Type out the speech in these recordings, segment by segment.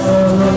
sa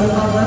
the power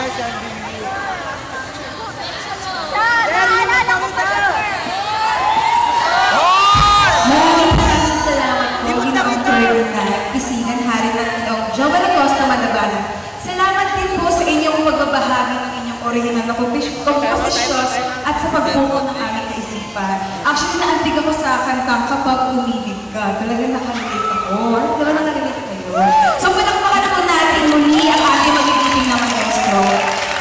Po, Ginoong Ferdinand, Pisigan, Hari ng Ginoong Jovan Acosta Manabalan. Salamat din po sa inyong pagbabahagi ng inyong original na kompos- komposisyon at sa pagbuo ng aming kaisipan. Actually, naantig ako sa kantang kapag umibig ka. Talagang nakarelate ako. Talagang nakarelate kayo. So, palakpakan po natin muli ang ating magigiting na maestro.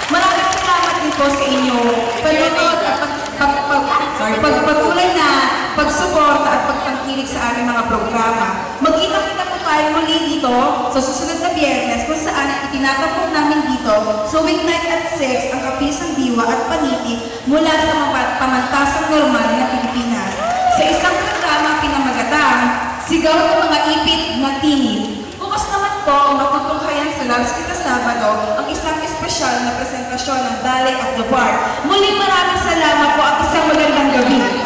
Maraming salamat din po sa inyo. Panonood at pag, pag, pag, sorry, pagpatuloy na pagsuporta at pagtangkilik sa aming mga programa. Magkita-kita po tayo muli dito sa susunod na biyernes kung saan itinatapok namin dito sa weeknight at 6 ang kapisang diwa at paniti mula sa mga pamantasang normal na Pilipinas. Sa isang programa pinamagatang Sigaw ng mga ipit na tinig. Bukas naman po ang matutunghayan sa Labs Kita Sabado ang isang espesyal na presentasyon ng Ballet of the Bar. Muli maraming salamat po at isang magandang gabi.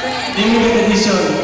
Limited edition.